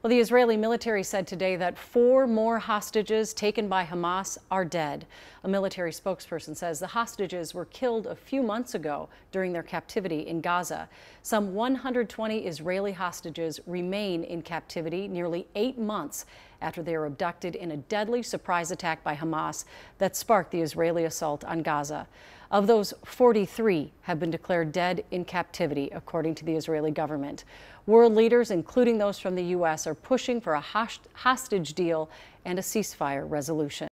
Well, the Israeli military said today that four more hostages taken by Hamas are dead. A military spokesperson says the hostages were killed a few months ago during their captivity in Gaza. Some 120 Israeli hostages remain in captivity nearly eight months after they were abducted in a deadly surprise attack by Hamas that sparked the Israeli assault on Gaza. Of those, 43 have been declared dead in captivity, according to the Israeli government. World leaders, including those from the U.S., are pushing for a hostage deal and a ceasefire resolution.